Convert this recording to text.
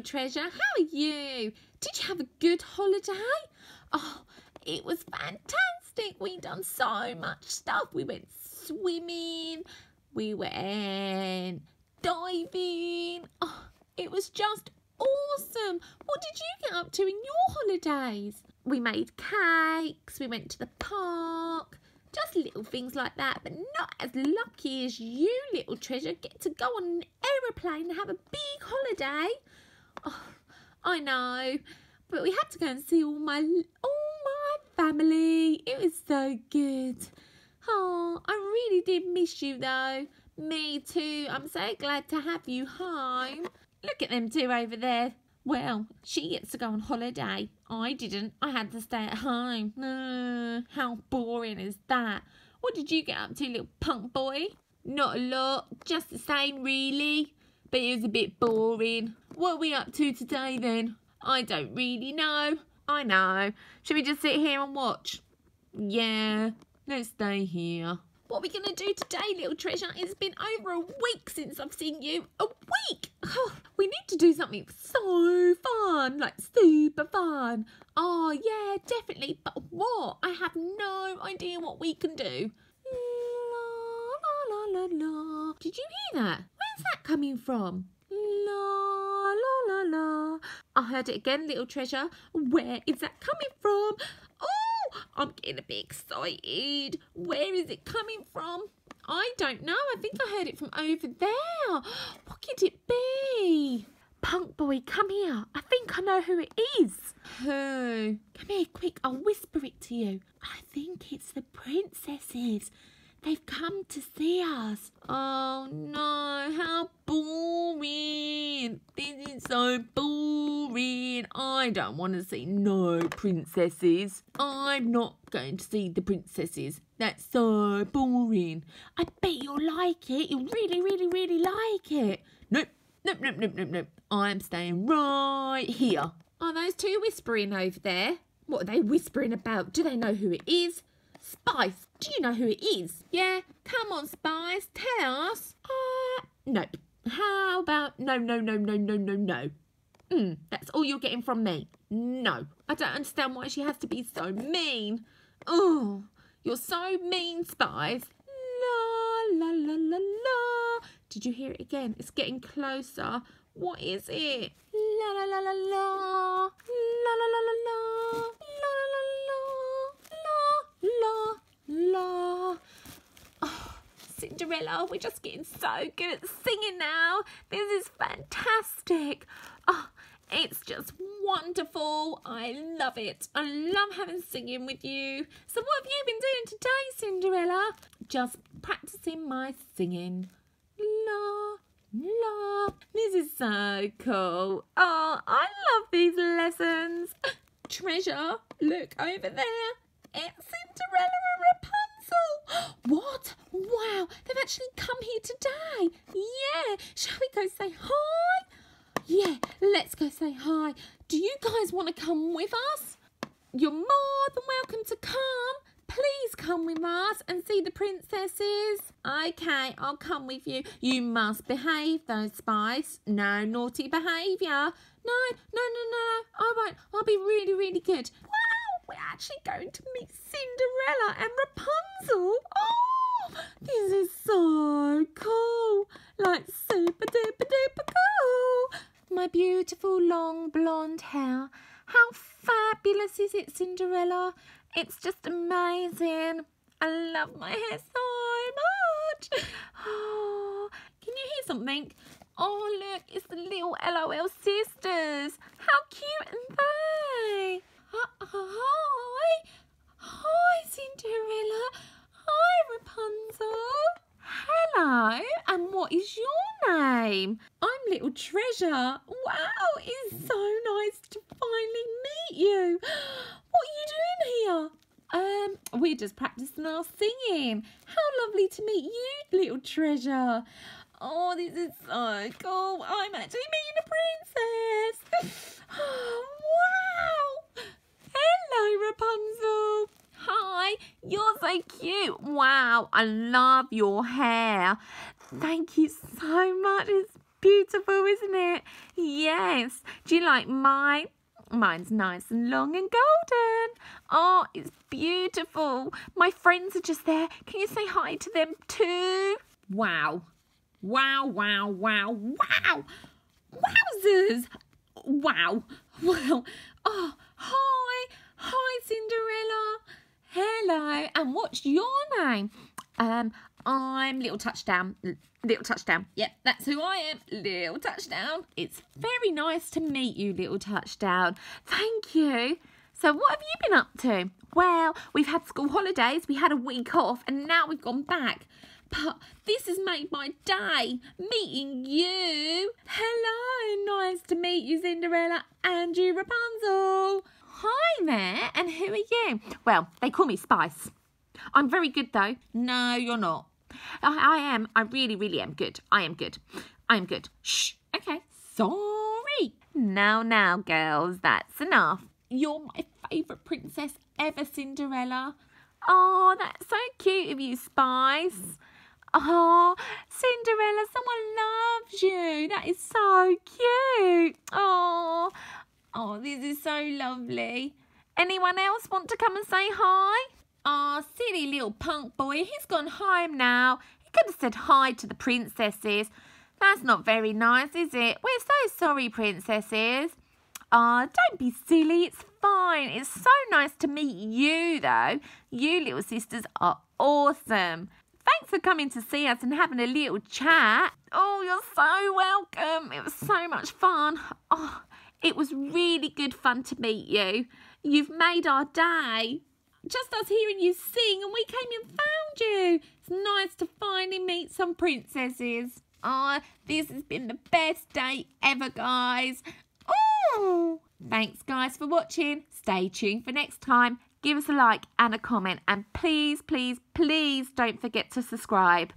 treasure. How are you? Did you have a good holiday? Oh, it was fantastic. We done so much stuff. We went swimming. We went diving. Oh, it was just awesome. What did you get up to in your holidays? We made cakes. We went to the park. Just little things like that, but not as lucky as you, little treasure. Get to go on an aeroplane and have a big holiday. Oh, I know, but we had to go and see all my all my family. It was so good. Oh, I really did miss you though. Me too. I'm so glad to have you home. Look at them two over there. Well, she gets to go on holiday. I didn't. I had to stay at home. Uh, how boring is that? What did you get up to, little punk boi? Not a lot. Just the same, really. But it was a bit boring. What are we up to today, then? I don't really know. I know. Should we just sit here and watch? Yeah, let's stay here. What are we going to do today, little treasure? It's been over a week since I've seen you. A week! Oh, we need to do something so fun, like super fun. Oh, yeah, definitely. But what? I have no idea what we can do. La, la, la, la, la. Did you hear that? Where's that coming from? Heard it again, little treasure. Where is that coming from? Oh, I'm getting a bit excited. Where is it coming from? I don't know. I think I heard it from over there. What could it be? Punk Boi, come here. I think I know who it is. Who? Come here, quick. I'll whisper it to you. I think it's the princesses. They've come to see us. Oh no, how boring. This is so boring. I don't want to see no princesses. I'm not going to see the princesses. That's so boring. I bet you'll like it. You'll really, really, really like it. Nope, nope, nope, nope, nope, nope. I'm staying right here. Are those two whispering over there? What are they whispering about? Do they know who it is? Spice, do you know who it is? Yeah, come on, Spice, tell us. Uh, nope. How about no, no, no, no, no, no, no? Mm, that's all you're getting from me. No, I don't understand why she has to be so mean. Oh, you're so mean, Spice. La, la, la, la, la. Did you hear it again? It's getting closer. What is it? La. La, la, la, la, la. La, la, la, la. La, la, la. Oh, Cinderella, we're just getting so good at singing now. This is fantastic. Oh, it's just wonderful. I love it. I love having singing with you. So what have you been doing today, Cinderella? Just practicing my singing. La, la. This is so cool. Oh, I love these lessons. Treasure, look over there. It's Cinderella and Rapunzel. What? Wow, they've actually come here today. Yeah, shall we go say hi? Yeah, let's go say hi. Do you guys want to come with us? You're more than welcome to come. Please come with us and see the princesses. Okay, I'll come with you. You must behave though, Spice. No naughty behaviour. No, no, no, no, I won't. I'll be really, really good. We're actually going to meet Cinderella and Rapunzel. Oh, this is so cool. Like super duper duper cool. My beautiful long blonde hair. How fabulous is it, Cinderella? It's just amazing. I love my hair so much. Oh, can you hear something? Oh, look, it's the little LOL sisters. How cute are they? Hi. Hi, Cinderella. Hi, Rapunzel. Hello, and what is your name? I'm Little Treasure. Wow, it's so nice to finally meet you. What are you doing here? Um, we're just practicing our singing. How lovely to meet you, Little Treasure. Oh, this is so cool. I'm actually meeting a princess. Wow. Hello, Rapunzel. Hi, you're so cute. Wow, I love your hair. Thank you so much. It's beautiful, isn't it? Yes. Do you like mine? Mine's nice and long and golden. Oh, it's beautiful. My friends are just there. Can you say hi to them too? Wow. Wow, wow, wow, wow. Wowzers. Wow. Wow. Oh, hi. Hi, Cinderella. Hello. And what's your name? Um, I'm Little Touchdown. Little Touchdown. Yep, that's who I am. Little Touchdown. It's very nice to meet you, Little Touchdown. Thank you. So, what have you been up to? Well, we've had school holidays, we had a week off, and now we've gone back. But this has made my day, meeting you. Hello, nice to meet you, Cinderella and you, Rapunzel. Hi there, and who are you? Well, they call me Spice. I'm very good though. No, you're not. I, I am. I really, really am good. I am good. I am good. Shh. Okay. Sorry. Now, now, girls, that's enough. You're my favourite princess ever, Cinderella. Oh, that's so cute of you, Spice. Oh, Cinderella, someone loves you. That is so cute. Oh, oh, this is so lovely. Anyone else want to come and say hi? Oh, silly little punk boi. He's gone home now. He could have said hi to the princesses. That's not very nice, is it? We're so sorry, princesses. Ah, oh, don't be silly. It's fine. It's so nice to meet you, though. You little sisters are awesome. Thanks for coming to see us and having a little chat. Oh, you're so welcome. It was so much fun. Oh, it was really good fun to meet you. You've made our day. Just us hearing you sing and we came and found you. It's nice to finally meet some princesses. Oh, this has been the best day ever, guys. Oh, thanks, guys, for watching. Stay tuned for next time give us a like and a comment. And please, please, please don't forget to subscribe.